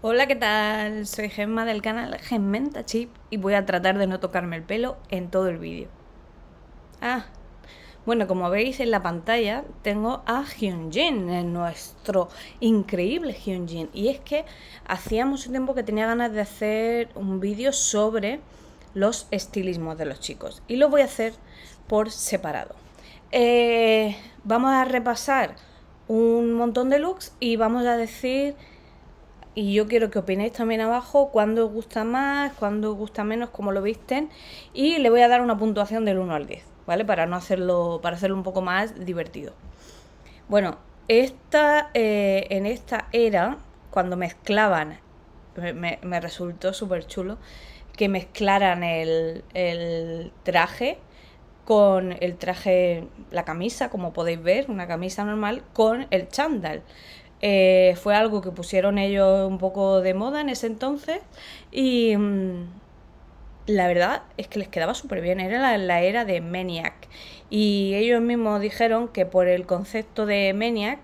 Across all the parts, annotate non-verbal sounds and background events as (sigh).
Hola, ¿qué tal? Soy Gemma del canal Gemmenta Chip y voy a tratar de no tocarme el pelo en todo el vídeo. Ah, bueno, como veis en la pantalla tengo a Hyunjin, nuestro increíble Hyunjin. Y es que hacía mucho tiempo que tenía ganas de hacer un vídeo sobre los estilismos de los chicos. Y lo voy a hacer por separado. Eh, vamos a repasar un montón de looks y vamos a decir y yo quiero que opinéis también abajo cuándo os gusta más, cuándo os gusta menos, cómo lo visten y le voy a dar una puntuación del 1 al 10, ¿vale? Para no hacerlo, para hacerlo un poco más divertido. Bueno, esta, eh, en esta era, cuando mezclaban, me, me resultó súper chulo, que mezclaran el, el traje con el traje, la camisa, como podéis ver, una camisa normal, con el chándal. Eh, fue algo que pusieron ellos un poco de moda en ese entonces y mm, la verdad es que les quedaba súper bien, era la, era de Maniac y ellos mismos dijeron que por el concepto de Maniac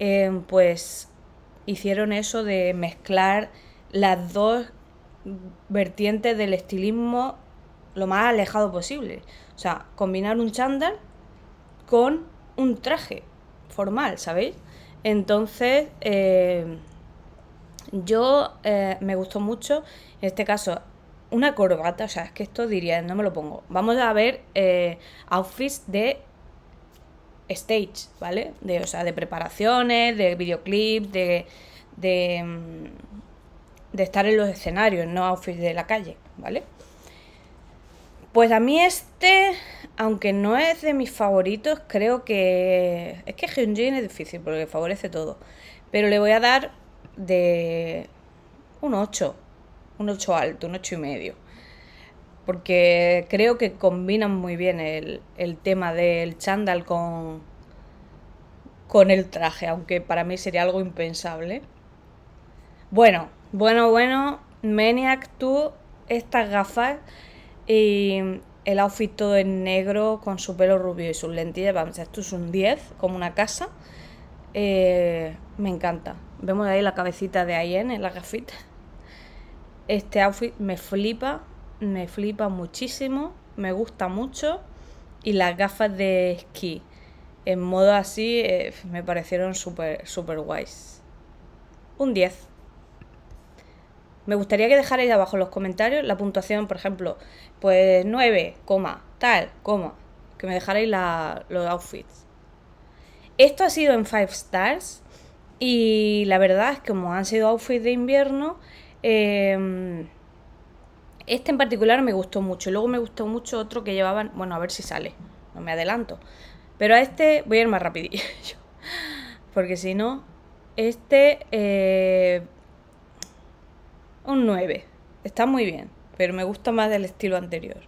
eh, pues hicieron eso de mezclar las dos vertientes del estilismo lo más alejado posible. O sea, combinar un chándal con un traje formal, ¿sabéis? Entonces, eh, yo eh, me gustó mucho, en este caso, una corbata, o sea, es que esto diría, no me lo pongo. Vamos a ver eh, outfits de stage, ¿vale? De, o sea, de preparaciones, de videoclips, de, de, mm, de estar en los escenarios, no outfits de la calle, ¿vale? Pues a mí este, aunque no es de mis favoritos, creo que... Es que Hyunjin es difícil porque favorece todo. Pero le voy a dar de un 8. Un 8 alto, un 8 y medio. Porque creo que combinan muy bien el, el tema del chándal con, con el traje, aunque para mí sería algo impensable. Bueno, bueno, bueno, Maniac, tú, estas gafas y el outfit todo en negro, con su pelo rubio y sus lentillas. Esto es un 10, como una casa. Eh, me encanta. Vemos ahí la cabecita de Ayen en la gafita. Este outfit me flipa, me flipa muchísimo, me gusta mucho. Y las gafas de esquí en modo así eh, me parecieron súper, súper guays. Un 10. Me gustaría que dejarais abajo en los comentarios la puntuación, por ejemplo, pues 9, coma, tal, coma, que me dejarais los outfits. Esto ha sido en 5 stars y la verdad es que como han sido outfits de invierno, em, este en particular me gustó mucho. Luego me gustó mucho otro que llevaban, bueno, a ver si sale, no me adelanto. Pero a este voy a ir más rapidillo, (laughs) porque si no, este... Eh, un 9. Está muy bien, pero me gusta más del estilo anterior.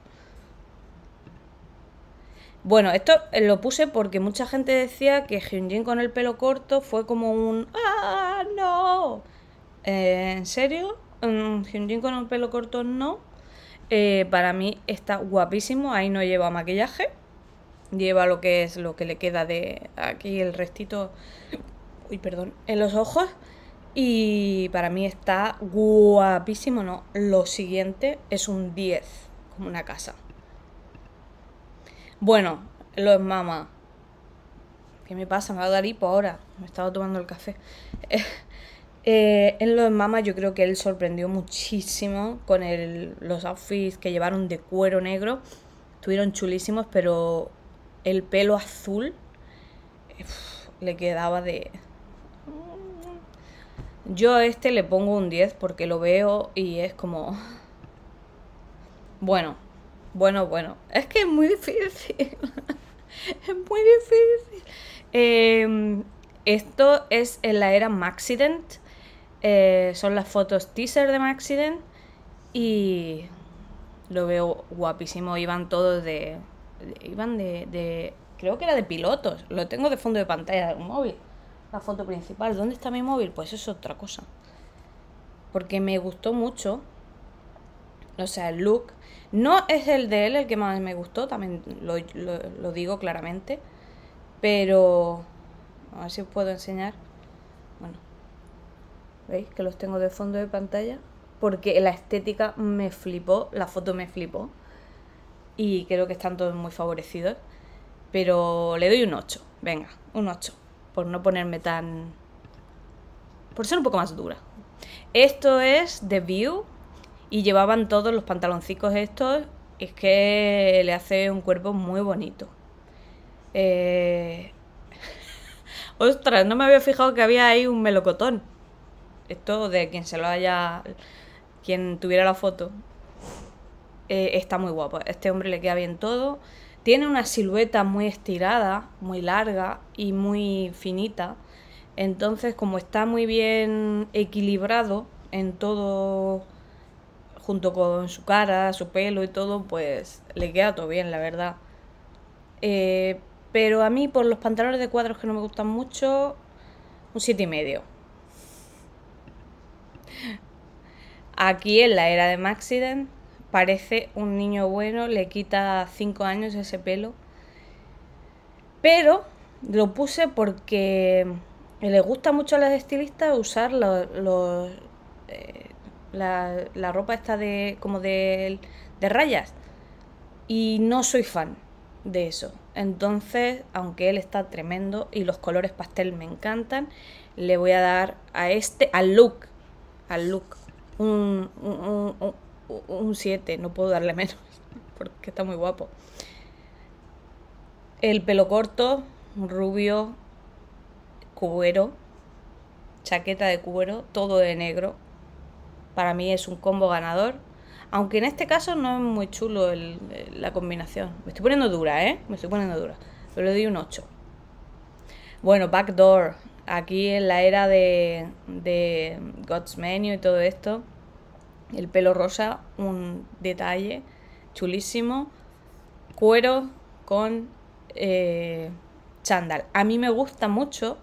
Bueno, esto lo puse porque mucha gente decía que Hyunjin con el pelo corto fue como un ¡Ah, no! Eh, ¿En serio? Mm, Hyunjin con el pelo corto no. Eh, para mí está guapísimo. Ahí no lleva maquillaje. Lleva lo que es lo que le queda de aquí el restito. Uy, perdón. En los ojos. Y para mí está guapísimo, ¿no? Lo siguiente es un 10, como una casa. Bueno, lo es mama. ¿Qué me pasa? Me va a dar hipo ahora. Me estaba tomando el café. (laughs) Eh, en lo de mama yo creo que él sorprendió muchísimo con el, los outfits que llevaron de cuero negro. Estuvieron chulísimos, pero el pelo azul le quedaba de, yo a este le pongo un 10 porque lo veo y es como... Bueno, bueno, bueno. Es que es muy difícil. (laughs) es muy difícil. Em, esto es en la era Maxident. Eh, son las fotos teaser de Maxident. Y lo veo guapísimo. Iban todos de... Iban de, de... Creo que era de pilotos. Lo tengo de fondo de pantalla de un móvil la foto principal. ¿Dónde está mi móvil? Pues es otra cosa. Porque me gustó mucho. O sea, el look. No es el de él el que más me gustó, también lo, digo claramente. Pero... A ver si os puedo enseñar. Bueno. ¿Veis que los tengo de fondo de pantalla? Porque la estética me flipó, la foto me flipó. Y creo que están todos muy favorecidos. Pero le doy un 8. Venga, un 8. Por no ponerme tan... Por ser un poco más dura. Esto es The View. Y llevaban todos los pantaloncicos estos. Es que le hace un cuerpo muy bonito. Eh... (laughs) Ostras, no me había fijado que había ahí un melocotón. Esto de quien se lo haya. Quien tuviera la foto. Eh, está muy guapo. Este hombre le queda bien todo. Tiene una silueta muy estirada, muy larga y muy finita. Entonces, como está muy bien equilibrado en todo, junto con su cara, su pelo y todo, pues le queda todo bien, la verdad. Eh, pero a mí, por los pantalones de cuadros que no me gustan mucho, un siete y medio. Aquí en la era de Maxiden parece un niño bueno, le quita 5 años ese pelo. Pero lo puse porque le gusta mucho a los estilistas usar eh, la, ropa esta de como de, de rayas. Y no soy fan de eso. Entonces, aunque él está tremendo y los colores pastel me encantan, le voy a dar a este, al look, al look, un 7, no puedo darle (laughs) menos, porque está muy guapo. El pelo corto, rubio, cuero, chaqueta de cuero, todo de negro. Para mí es un combo ganador. Aunque en este caso no es muy chulo la combinación. Me estoy poniendo dura, ¿eh? Me estoy poniendo dura. Pero le doy un 8. Bueno, Backdoor. Aquí en la era de, de God's Menu y todo esto. El pelo rosa, un detalle chulísimo. Cuero con eh, chándal. A mí me gusta mucho.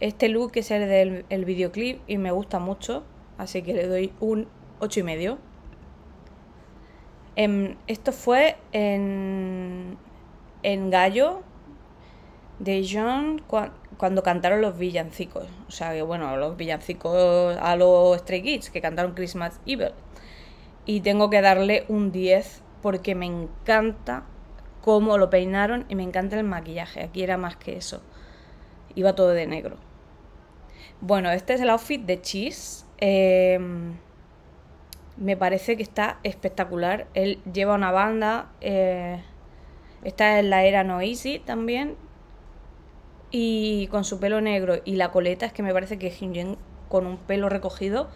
Este look es el del videoclip y me gusta mucho. Así que le doy un 8 y medio. Em, esto fue en, en Gallo de John cuando cantaron los villancicos. O sea, que bueno, los villancicos a los Stray Kids que cantaron Christmas Evil. Y tengo que darle un 10 porque me encanta cómo lo peinaron y me encanta el maquillaje. Aquí era más que eso. Iba todo de negro. Bueno, este es el outfit de Cheese. Eh, me parece que está espectacular. Él lleva una banda, eh, está en la era No Easy también, y con su pelo negro y la coleta, es que me parece que Hyunjin con un pelo recogido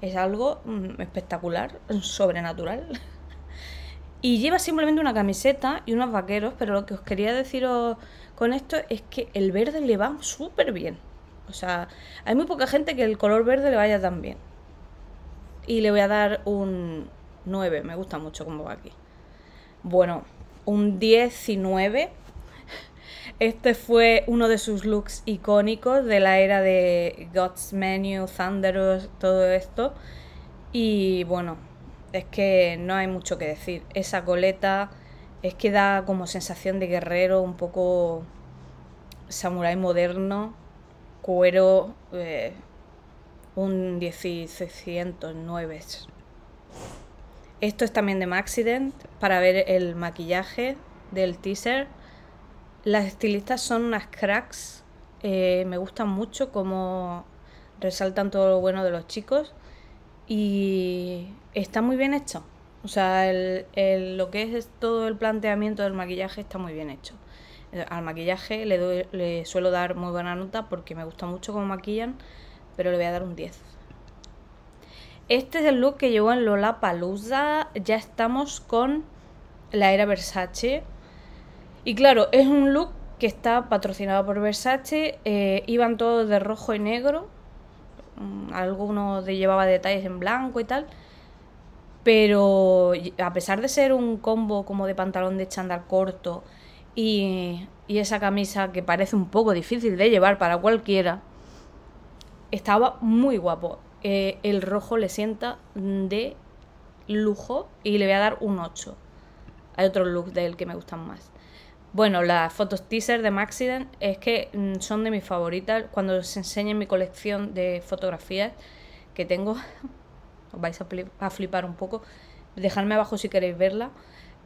es algo mm, espectacular, sobrenatural. (laughs) y lleva simplemente una camiseta y unos vaqueros, pero lo que os quería deciros con esto es que el verde le va súper bien. O sea, hay muy poca gente que el color verde le vaya tan bien y le voy a dar un 9. Me gusta mucho cómo va aquí. Bueno, un 19. Este fue uno de sus looks icónicos de la era de God's Menu, Thunderous, todo esto. Y bueno, es que no hay mucho que decir. Esa coleta es que da como sensación de guerrero, un poco samurai moderno, cuero, eh, un 1609. Esto es también de Maxident para ver el maquillaje del teaser. Las estilistas son unas cracks. Eh, me gustan mucho como resaltan todo lo bueno de los chicos. Y está muy bien hecho. O sea, lo que es todo el planteamiento del maquillaje está muy bien hecho. Al maquillaje le, le suelo dar muy buena nota porque me gusta mucho cómo maquillan pero le voy a dar un 10. Este es el look que llevó en Lola Palusa. Ya estamos con la era Versace. Y claro, es un look que está patrocinado por Versace. Eh, iban todos de rojo y negro. Mm, algunos de llevaba detalles en blanco y tal. Pero a pesar de ser un combo como de pantalón de chándal corto y, esa camisa que parece un poco difícil de llevar para cualquiera, estaba muy guapo. Eh, el rojo le sienta de lujo y le voy a dar un 8. Hay otros looks de él que me gustan más. Bueno, las fotos teaser de Maxiden es que mm, son de mis favoritas. Cuando os enseñe mi colección de fotografías, que tengo, (laughs) os vais a, flipar un poco, dejadme abajo si queréis verla.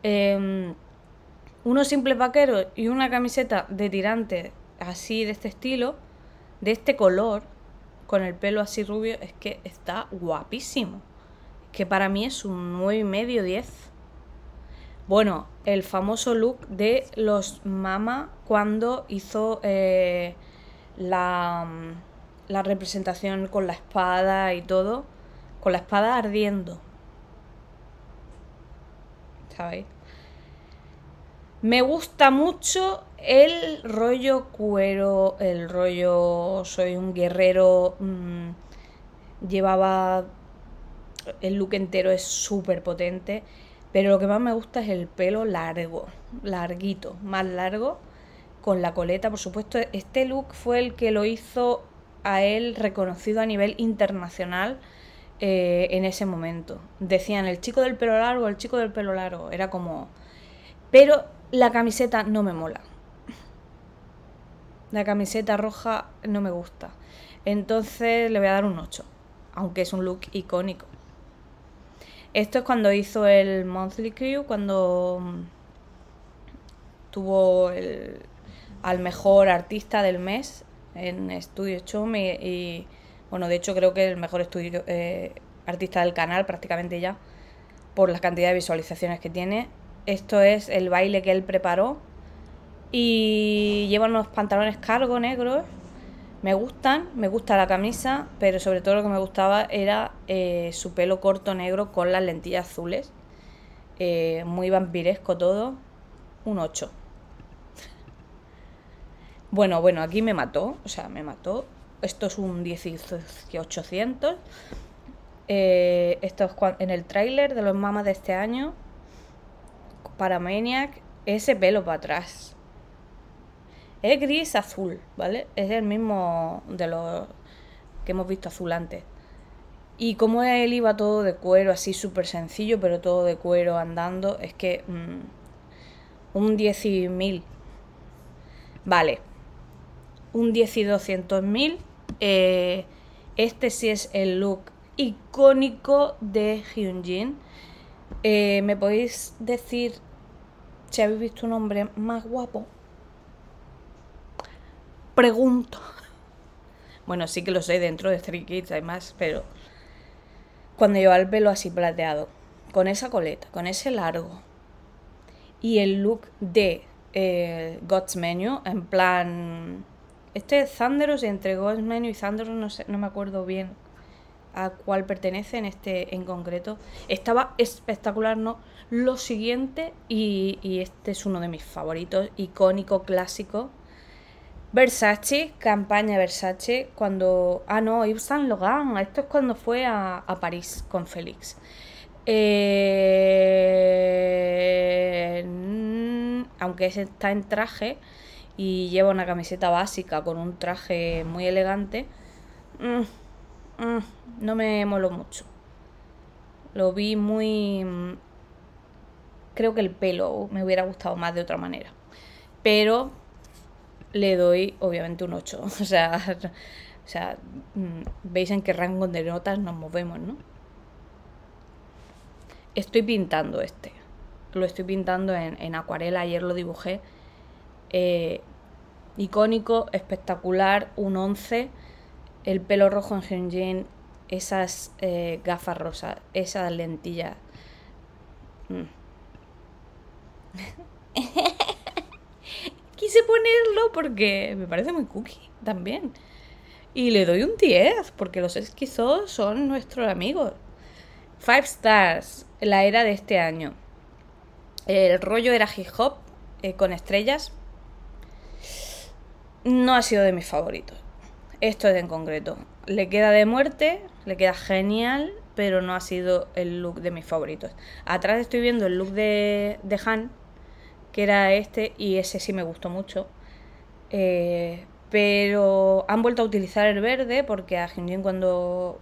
Em, unos simples vaqueros y una camiseta de tirante así de este estilo, de este color, con el pelo así rubio, es que está guapísimo. Que para mí es un 9,5 medio 10. Bueno, el famoso look de los Mama cuando hizo eh, la, la representación con la espada y todo, con la espada ardiendo. ¿Sabéis? Me gusta mucho el rollo cuero, el rollo soy un guerrero. Mm, llevaba. El look entero es súper potente. Pero lo que más me gusta es el pelo largo, larguito, más largo, con la coleta, por supuesto. Este look fue el que lo hizo a él reconocido a nivel internacional eh, en ese momento. Decían el chico del pelo largo, el chico del pelo largo. Era como. Pero la camiseta no me mola. La camiseta roja no me gusta. Entonces le voy a dar un 8. Aunque es un look icónico. Esto es cuando hizo el Monthly Crew, cuando mm, tuvo el, al mejor artista del mes en Estudio Chome y, bueno, de hecho creo que el mejor estudio eh, artista del canal prácticamente ya por la cantidad de visualizaciones que tiene esto es el baile que él preparó. Y lleva unos pantalones cargo negros. Me gustan, me gusta la camisa, pero sobre todo lo que me gustaba era eh, su pelo corto negro con las lentillas azules. Eh, muy vampiresco todo. Un 8. Bueno, bueno, aquí me mató, o sea, me mató. Esto es un 1800. Eh, esto es en el tráiler de los mamas de este año para Maniac, ese pelo para atrás. Es gris azul, ¿vale? Es el mismo de los que hemos visto azul antes. Y como él iba todo de cuero, así súper sencillo, pero todo de cuero andando, es que mm, un 10.000. Vale. Un 10 y 200 mil. Eh, este sí es el look icónico de Hyunjin. Eh, ¿Me podéis decir si habéis visto un hombre más guapo. Pregunto. Bueno, sí que lo sé dentro de Three Kids, además, pero cuando lleva el pelo así plateado, con esa coleta, con ese largo y el look de eh, God's Menu, en plan. Este es Thunderous, entre God's Menu y Thunderous, no, sé, no me acuerdo bien a cuál pertenece en este en concreto. Estaba espectacular, ¿no? Lo siguiente, y, este es uno de mis favoritos, icónico, clásico. Versace, campaña Versace, cuando... Ah, no, Yves Saint Laurent, esto es cuando fue a, París con Félix. Eh, aunque está en traje y lleva una camiseta básica con un traje muy elegante, mm, mm, no me moló mucho. Lo vi muy creo que el pelo me hubiera gustado más de otra manera. Pero le doy obviamente un 8. (laughs) O sea, o sea mm, veis en qué rango de notas nos movemos, ¿no? Estoy pintando este. Lo estoy pintando en, acuarela, ayer lo dibujé. Eh, icónico, espectacular, un 11. El pelo rojo en Genjin, esas eh, gafas rosas, esas lentillas. Mm. (laughs) Quise ponerlo porque me parece muy cookie también. Y le doy un 10 porque los esquizos son nuestros amigos. Five Stars, la era de este año. El rollo era hip hop eh, con estrellas. No ha sido de mis favoritos. Esto es en concreto. Le queda de muerte, le queda genial, pero no ha sido el look de mis favoritos. Atrás estoy viendo el look de, de Han, que era este, y ese sí me gustó mucho. Eh, pero han vuelto a utilizar el verde, porque a Hyunjin cuando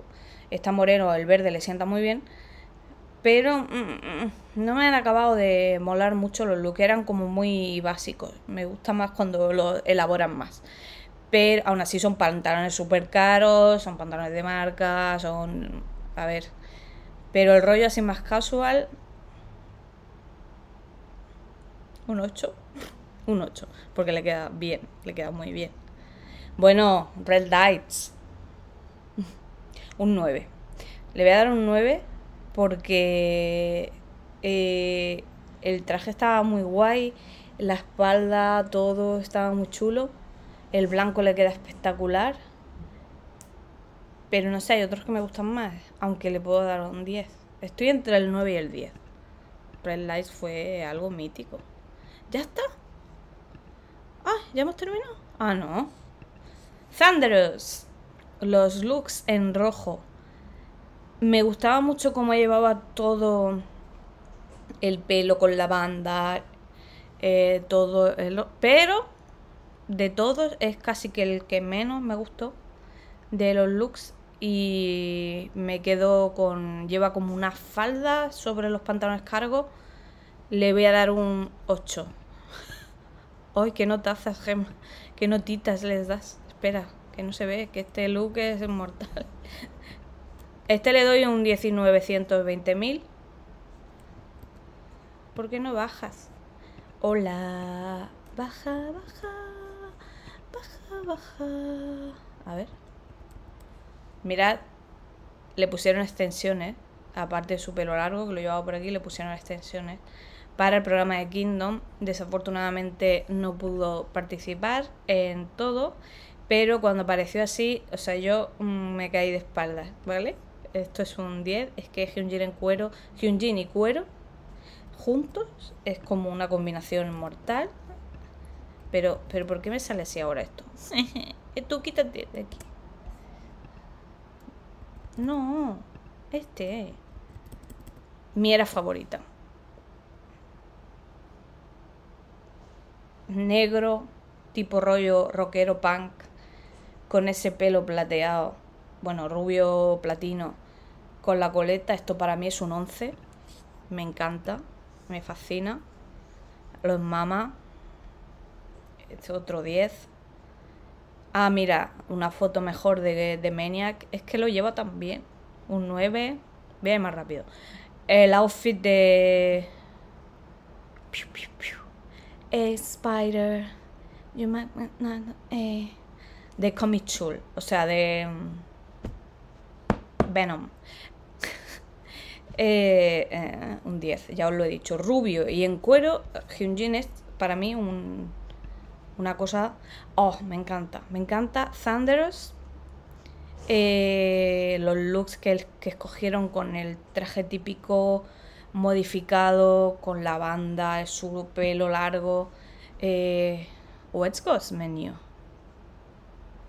está moreno el verde le sienta muy bien. Pero mm, mm, no me han acabado de molar mucho los looks, eran como muy básicos. Me gusta más cuando lo elaboran más. Pero aún así son pantalones súper caros, son pantalones de marca, son... A ver. Pero el rollo así más casual... Un 8. Un 8. Porque le queda bien, le queda muy bien. Bueno, Red Lights. Un 9. Le voy a dar un 9 porque eh, el traje estaba muy guay, la espalda, todo estaba muy chulo. El blanco le queda espectacular. Pero no sé, hay otros que me gustan más, aunque le puedo dar un 10. Estoy entre el 9 y el 10. Red Lights fue algo mítico. ¿Ya está? Ah, ¿ya hemos terminado? Ah, no. Thunderous. Los looks en rojo. Me gustaba mucho cómo llevaba todo el pelo con la banda, eh, todo. pero de todos es casi que el que menos me gustó de los looks y me quedo con lleva como una falda sobre los pantalones cargos le voy a dar un 8 ¡Ay, qué notazas, Gem! ¿Qué notitas les das? Espera, que no se ve, que este look es inmortal. Este le doy un 1920.000. ¿Por qué no bajas? Hola. Baja, baja. Baja, baja. A ver. Mirad. Le pusieron extensiones. Aparte de su pelo largo, que lo llevaba por aquí, le pusieron extensiones para el programa de Kingdom. Desafortunadamente no pudo participar en todo, pero cuando apareció así, o sea, yo mm, me caí de espaldas, ¿vale? Esto es un 10, es que Hyunjin en cuero, Hyunjin y cuero juntos es como una combinación mortal. Pero, pero ¿por qué me sale así ahora esto? (laughs) Tú quítate de aquí. No, este. Mi era favorita. Negro, tipo rollo rockero punk, con ese pelo plateado. Bueno, rubio platino, con la coleta. Esto para mí es un 11. Me encanta me fascina. Los Mama, este otro 10. Ah, mira, una foto mejor de, de Maniac. Es que lo lleva tan bien. Un 9. Ve más rápido. El outfit de. Spider. Eh, de Comic Chul. O sea, de. Mm, Venom. (laughs) Eh, eh, un 10, ya os lo he dicho. Rubio y en cuero, Hyunjin es para mí un, una cosa... Oh, me encanta. Me encanta Thunderous. Eh, los looks que, que, escogieron con el traje típico modificado, con la banda, su pelo largo. Eh, What's Ghost Menu?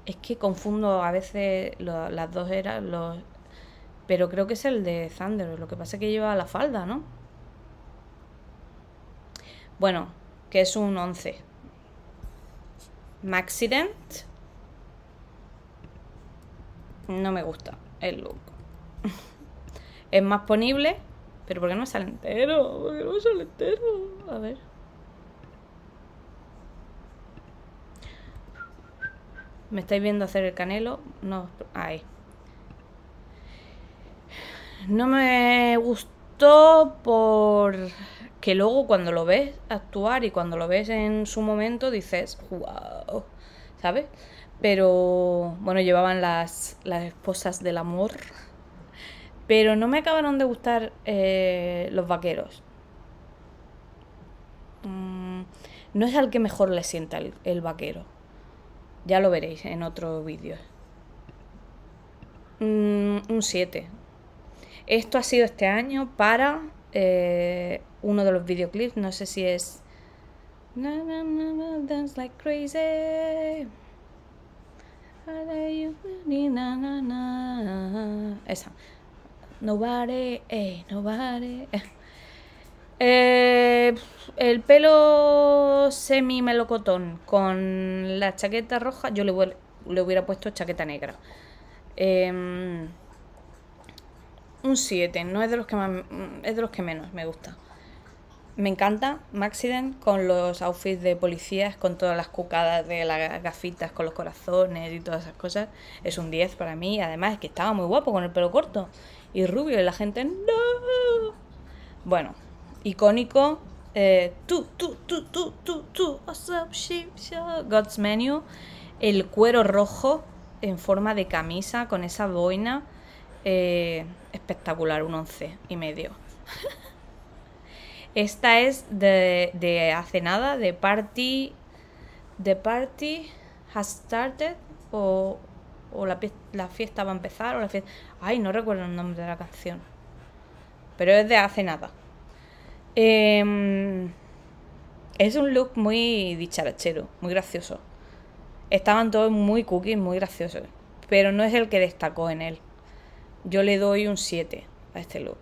Es que confundo a veces las dos eras, los, pero creo que es el de Thunder. Lo que pasa es que lleva la falda, ¿no? Bueno, que es un 11. Maxident. No me gusta el look. (laughs) es más ponible. Pero ¿por qué no sale entero? ¿Por qué no sale entero? A ver. ¿Me estáis viendo hacer el canelo? No, ahí no me gustó por que luego cuando lo ves actuar y cuando lo ves en su momento dices, wow, ¿sabes? Pero bueno, llevaban las, las esposas del amor. Pero no me acabaron de gustar eh, los vaqueros. Mm, no es al que mejor le sienta el, vaquero. Ya lo veréis en otro vídeo. Mm, un 7. Esto ha sido este año para eh, uno de los videoclips, no sé si es... Dance like crazy. Esa. Nobody, eh, nobody. Eh, el pelo semi melocotón con la chaqueta roja, yo le, le hubiera puesto chaqueta negra. Eh, un 7, no es de los que más, es de los que menos me gusta. me encanta Maxiden con los outfits de policías, con todas las cucadas de las gafitas, con los corazones y todas esas cosas. Es un 10 para mí. Además es que estaba muy guapo con el pelo corto y rubio y la gente no. Bueno, icónico. Eh, tú, tú, tú, tú, tú, tú, God's Menu. El cuero rojo en forma de camisa con esa boina. Eh, espectacular, un 11 y medio. (laughs) Esta es de, de hace nada, de Party. The Party has started. O, o la, fiesta va a empezar. O la fiesta. Ay, no recuerdo el nombre de la canción. Pero es de hace nada. Eh, es un look muy dicharachero, muy gracioso. Estaban todos muy cookies, muy graciosos. Pero no es el que destacó en él. Yo le doy un 7 a este look.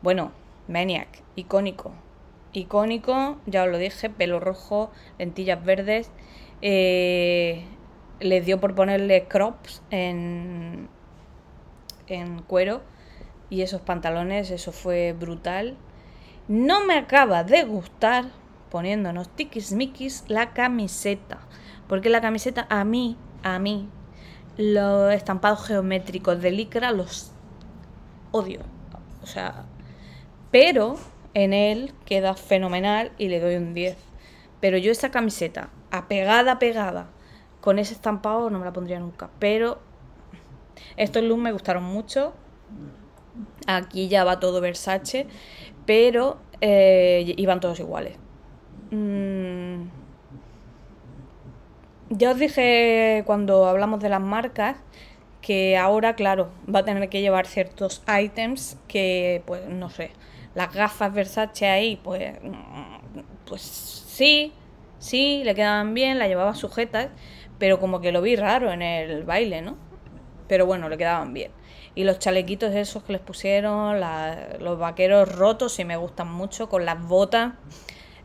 Bueno, Maniac, icónico. Icónico, ya os lo dije, pelo rojo, lentillas verdes. Eh, les dio por ponerle crops en, en cuero y esos pantalones, eso fue brutal. No me acaba de gustar, poniéndonos tiquismiquis, la camiseta. Porque la camiseta a mí, a mí, los estampados geométricos de licra los odio. O sea, pero en él queda fenomenal y le doy un 10. Pero yo esa camiseta, apegada, pegada, con ese estampado no me la pondría nunca. Pero estos looks me gustaron mucho. Aquí ya va todo Versace, pero eh, iban todos iguales. Mm. Ya os dije cuando hablamos de las marcas que ahora, claro, va a tener que llevar ciertos ítems que, pues, no sé, las gafas Versace ahí, pues, pues sí, sí, le quedaban bien, la llevaba sujetas, pero como que lo vi raro en el baile, ¿no? Pero bueno, le quedaban bien. Y los chalequitos esos que les pusieron, los vaqueros rotos, sí me gustan mucho, con las botas,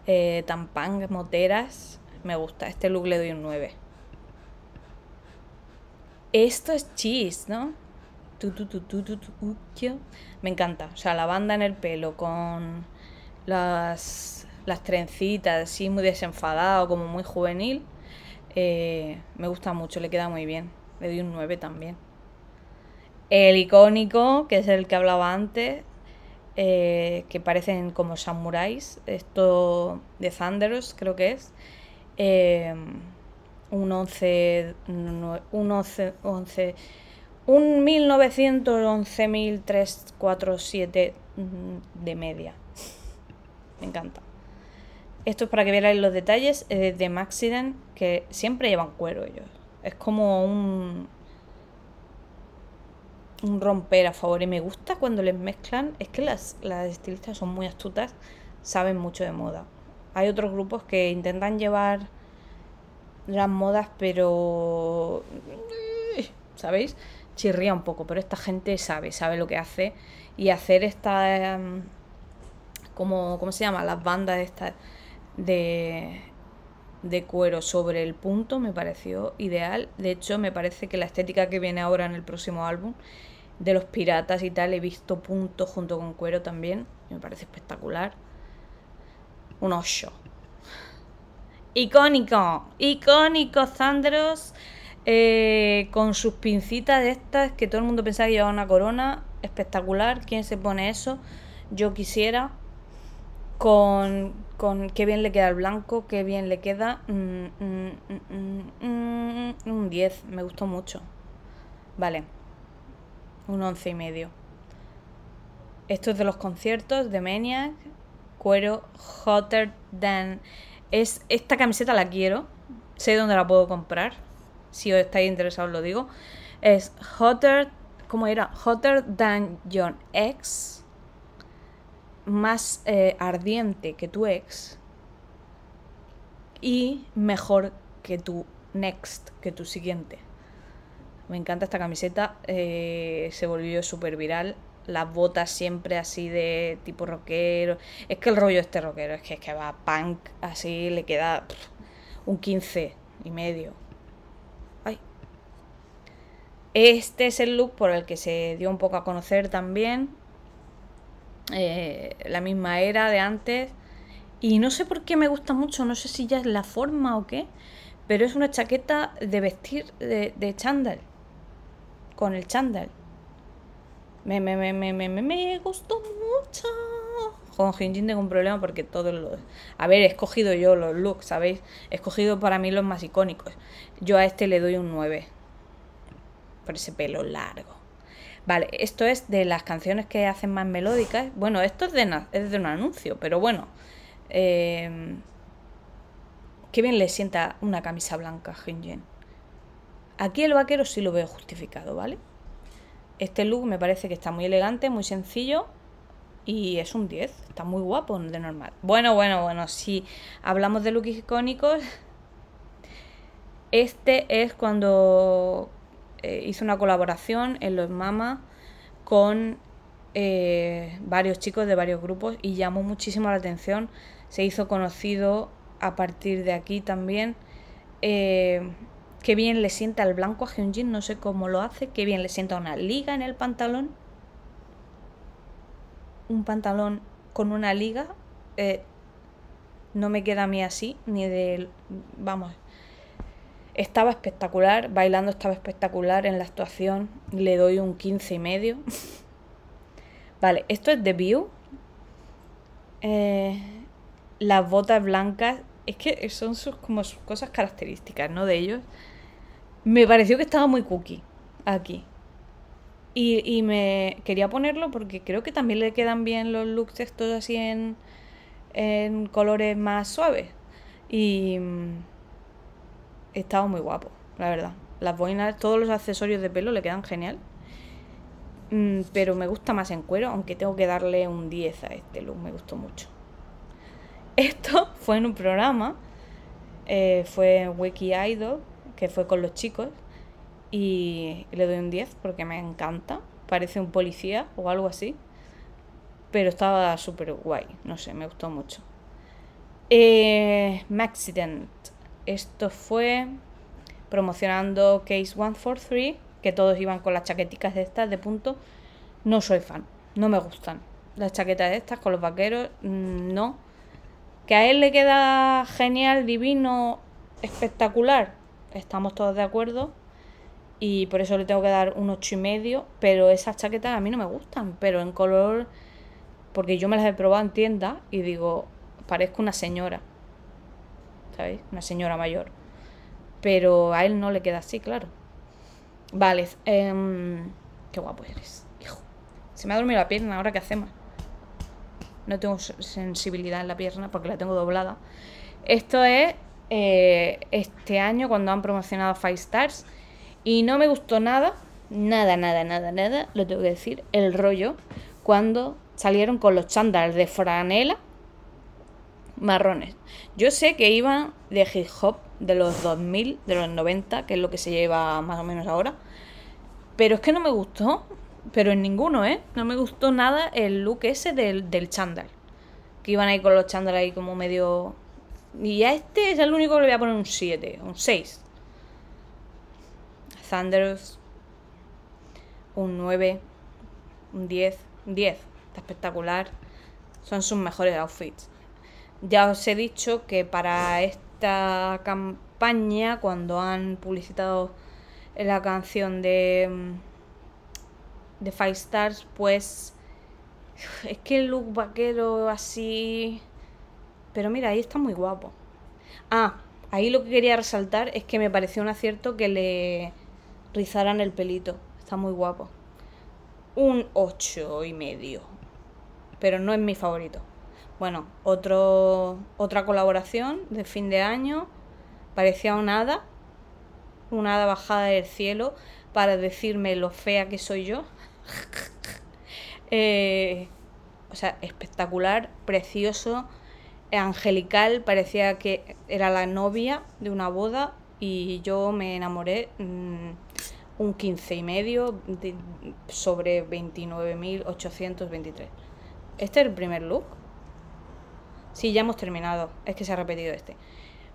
eh, tampán, moteras, me gusta. Este look le doy un 9. Esto es cheese, ¿no? Me encanta. O sea, la banda en el pelo con las, las trencitas, así muy desenfadado, como muy juvenil. Eh, me gusta mucho, le queda muy bien. Le doy un 9 también. El icónico, que es el que hablaba antes, eh, que parecen como samuráis, esto de Thunderous creo que es. Eh, un 11, un 11, 11 un 1911.347 mm, de media. Me encanta. Esto es para que veáis los detalles de Maxiden, que siempre llevan cuero ellos. Es como un, un romper a favor. Y me gusta cuando les mezclan. Es que las, las estilistas son muy astutas, saben mucho de moda. Hay otros grupos que intentan llevar las modas, pero. ¿Sabéis? chirría un poco, pero esta gente sabe, sabe lo que hace. Y hacer esta. Em, como, ¿Cómo se llama? Las bandas estas de, de cuero sobre el punto me pareció ideal. De hecho, me parece que la estética que viene ahora en el próximo álbum de los piratas y tal, he visto punto junto con cuero también. Me parece espectacular. Un 8. Icónico, icónico, Zandros. Eh, con sus pincitas de estas, que todo el mundo pensaba que llevaba una corona. Espectacular. ¿Quién se pone eso? Yo quisiera. Con, con qué bien le queda el blanco, qué bien le queda. Mm, mm, mm, un 10, me gustó mucho. Vale. Un 11 y medio. Esto es de los conciertos de Maniac. Cuero hotter than. Es, esta camiseta la quiero. Sé dónde la puedo comprar si os estáis interesados lo digo, es Hotter, ¿cómo era? Hotter than your ex, más eh, ardiente que tu ex y mejor que tu next, que tu siguiente. Me encanta esta camiseta, eh, se volvió súper viral. Las botas siempre así de tipo rockero. Es que el rollo este rockero es que, es que va punk, así le queda un 15 y medio. Este es el look por el que se dio un poco a conocer también. Eh, la misma era de antes. Y no sé por qué me gusta mucho, no sé si ya es la forma o qué, pero es una chaqueta de vestir de, de chándal, con el chándal. Me, me, me, me, me, me gustó mucho. Con Hyunjin tengo un problema porque todos los... A ver, he escogido yo los looks, ¿sabéis? He escogido para mí los más icónicos. Yo a este le doy un 9. Por ese pelo largo. Vale, esto es de las canciones que hacen más melódicas. Bueno, esto es de, es de un anuncio, pero bueno. Eh, qué bien le sienta una camisa blanca a Hyunjin. Aquí el vaquero sí lo veo justificado, ¿vale? Este look me parece que está muy elegante, muy sencillo y es un 10. Está muy guapo de normal. Bueno, bueno, bueno, si hablamos de looks icónicos, (laughs) este es cuando eh, hizo una colaboración en Los Mamas con eh, varios chicos de varios grupos y llamó muchísimo la atención. Se hizo conocido a partir de aquí también. Eh, qué bien le sienta el blanco a Hyunjin, no sé cómo lo hace. Qué bien le sienta una liga en el pantalón. Un pantalón con una liga. no me queda a mí así, ni de... Vamos, estaba espectacular, bailando estaba espectacular en la actuación, le doy un 15 y medio. (laughs) vale, esto es The View. Eh, las botas blancas, es que son sus, como sus cosas características, ¿no? De ellos. Me pareció que estaba muy cookie aquí. Y, y, me quería ponerlo porque creo que también le quedan bien los looks estos así en, en colores más suaves. Y estaba muy guapo, la verdad. Las boinas, todos los accesorios de pelo le quedan genial. Mm, pero me gusta más en cuero, aunque tengo que darle un 10 a este look, me gustó mucho. (laughs) Esto fue en un programa, eh, fue Wiki Idol, que fue con los chicos, y le doy un 10 porque me encanta. Parece un policía o algo así. Pero estaba súper guay, no sé, me gustó mucho. Eh, Maxident esto fue promocionando Case 143, que todos iban con las chaqueticas de estas de punto. No soy fan, no me gustan. Las chaquetas de estas con los vaqueros, mm, no. Que a él le queda genial, divino, espectacular. Estamos todos de acuerdo. Y por eso le tengo que dar un ocho y medio. Pero esas chaquetas a mí no me gustan. Pero en color. Porque yo me las he probado en tienda y digo, parezco una señora. ¿Sabéis? Una señora mayor. Pero a él no le queda así, claro. Vale, eh, qué guapo eres, hijo. Se me ha dormido la pierna, ¿ahora qué hacemos? No tengo sensibilidad en la pierna porque la tengo doblada. Esto es eh, este año cuando han promocionado Five Stars. Y no me gustó nada, nada, nada, nada, nada, lo tengo que decir, el rollo, cuando salieron con los chándals de franela marrones. Yo sé que iban de hip hop de los 2000, de los 90, que es lo que se lleva más o menos ahora. Pero es que no me gustó, pero en ninguno, ¿eh? No me gustó nada el look ese del, del chándal. Que iban ahí con los chándal ahí como medio... Y a este es el único que le voy a poner un 7, un 6. Thunderous, un 9, un 10, un 10. Está espectacular. Son sus mejores outfits. Ya os he dicho que para esta campaña, cuando han publicitado la canción de, mm, de Five Stars, pues es que el look vaquero así... Pero mira, ahí está muy guapo. Ah, ahí lo que quería resaltar es que me pareció un acierto que le rizaran el pelito. Está muy guapo. Un ocho y medio. Pero no es mi favorito. Bueno, otro, otra colaboración de fin de año. Parecía un hada, una hada bajada del cielo para decirme lo fea que soy yo. (laughs) Eh, o sea, espectacular, precioso, angelical, parecía que era la novia de una boda y yo me enamoré mm, un 15 y medio sobre 29.823. Este es el primer look. Sí, ya hemos terminado. Es que se ha repetido este.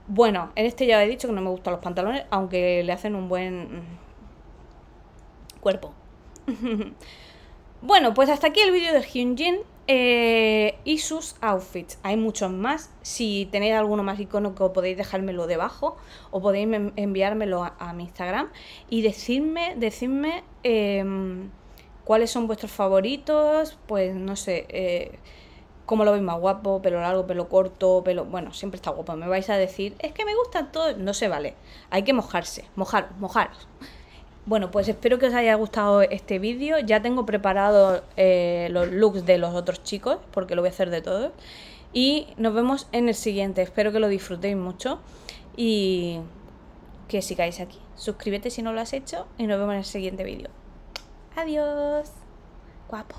Bueno, en este ya he dicho que no me gustan los pantalones, aunque le hacen un buen cuerpo. (laughs) bueno, pues hasta aquí el vídeo de Hyunjin. Eh, y sus outfits. Hay muchos más. Si tenéis alguno más icónico, podéis dejármelo debajo o podéis enviármelo a, mi Instagram y decirme, decirme em, cuáles son vuestros favoritos. Pues no sé, eh, cómo lo veis más guapo, pelo largo, pelo corto, pelo. Bueno, siempre está guapo. Me vais a decir, es que me gustan todos. No se vale. Hay que mojarse, mojar, mojaros. Bueno, pues espero que os haya gustado este vídeo. Ya tengo preparados eh, los looks de los otros chicos, porque lo voy a hacer de todos. Y nos vemos en el siguiente. Espero que lo disfrutéis mucho y que sigáis aquí. Suscríbete si no lo has hecho y nos vemos en el siguiente vídeo. Adiós. Guapo.